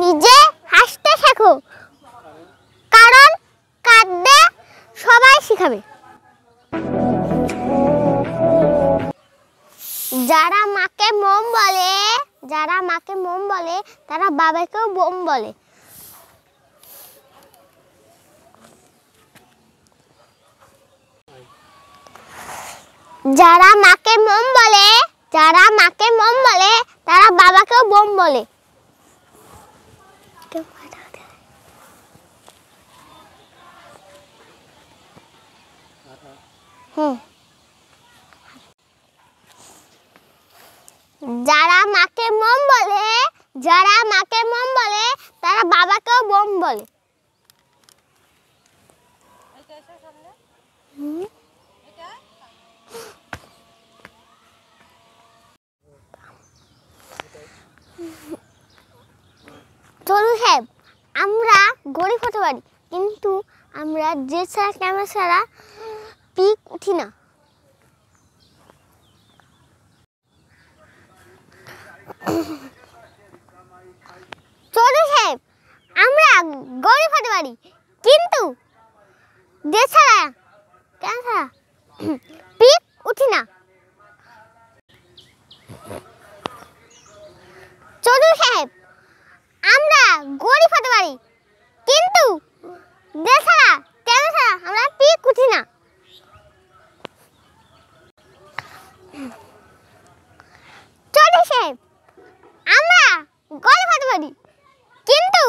নিজে হাসতে শেখো। কারণ কাঁদতে সবাই শিখাবে। যারা মাকে মোম বলে, যারা মাকে মোম বলে, তারা বাবাকেও বোম বলে। যারা মাকে মোম বলে, যারা মাকে মোম বলে, তারা বাবাকেও বোম বলে। যারা মাকে মোম বলে যারা মাকে মম বলে তারা বাবাকেও বোম বলে হুম। চলু সাহেব, আমরা গড়ি হতে পারি, কিন্তু আমরা যে ছাড়া, ক্যামেরা ছাড়া পিক উঠি না। চলু সাহেব, আমরা গড়ি হতে পারি, কিন্তু যে ছাড়া কেন ছাড়া পিক উঠি না। চলু সাহেব আমরা গরিব হতে পারি। কিন্তু দেশারা কেন ছাড়া আমরা পিক উঠি না। আমরা গরিব হতে পারি। কিন্তু